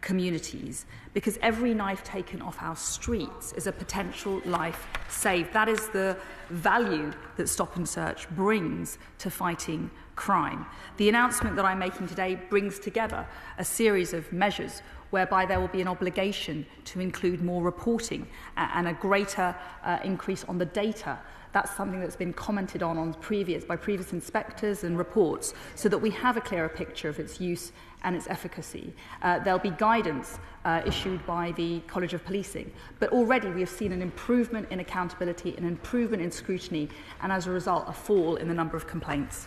communities because every knife taken off our streets is a potential life saved. That is the value that Stop and Search brings to fighting crime. The announcement that I'm making today brings together a series of measures whereby there will be an obligation to include more reporting and a greater uh, increase on the data that's something that's been commented on on previous by previous inspectors and reports so that we have a clearer picture of its use and its efficacy. Uh, there'll be guidance uh, issued by the College of Policing, but already we have seen an improvement in accountability, an improvement in scrutiny, and as a result, a fall in the number of complaints.